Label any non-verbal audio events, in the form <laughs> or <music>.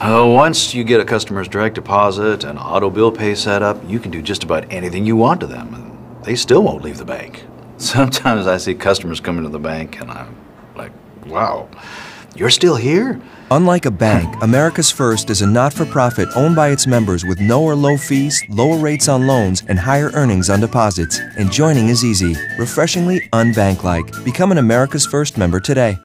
Uh, once you get a customer's direct deposit and auto bill pay set up, you can do just about anything you want to them, and they still won't leave the bank. <laughs> Sometimes I see customers coming to the bank and I'm like, wow, you're still here? Unlike a bank, America First is a not for profit owned by its members with no or low fees, lower rates on loans, and higher earnings on deposits. And joining is easy, refreshingly unbank like. Become an America First member today.